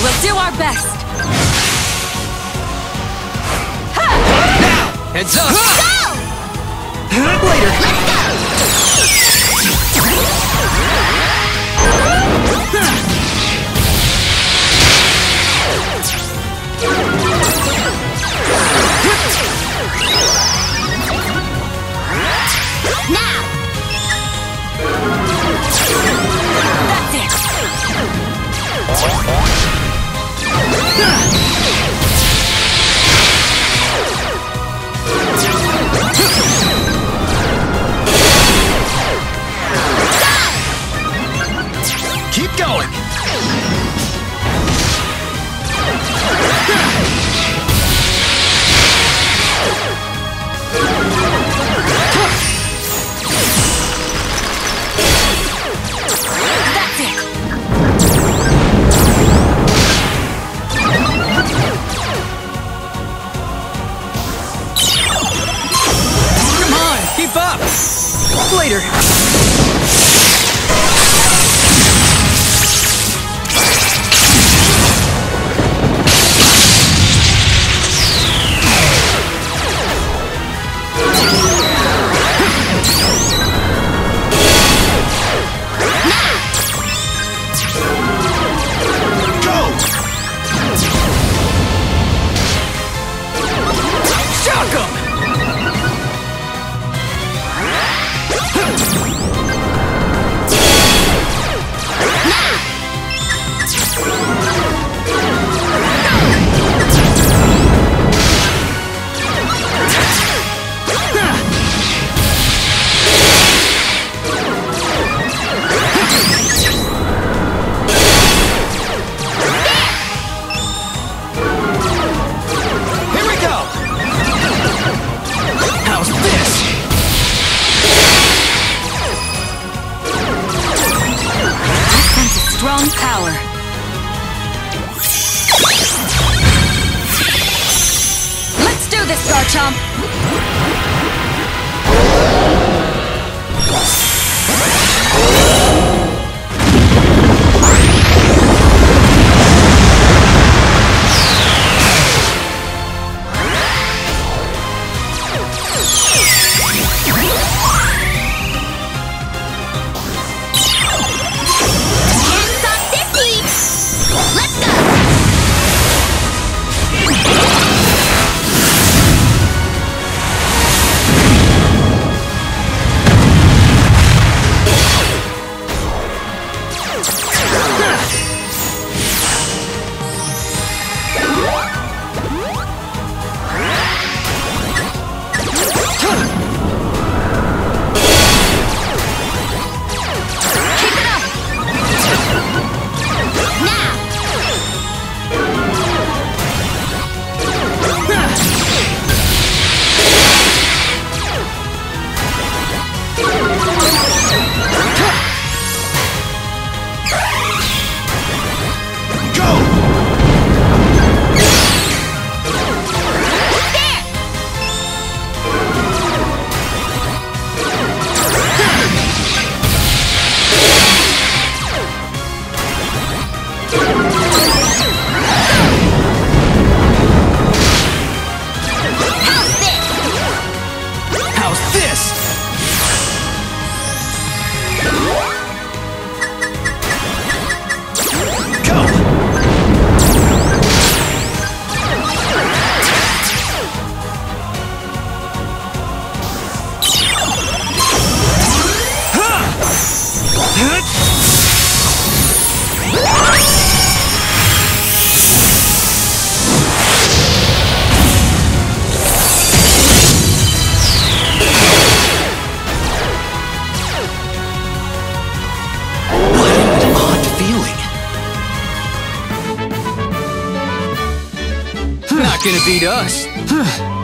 We'll do our best. Ha! Now, heads up. Go! Later. Keep going! Life up! Later. parçam. not gonna beat us.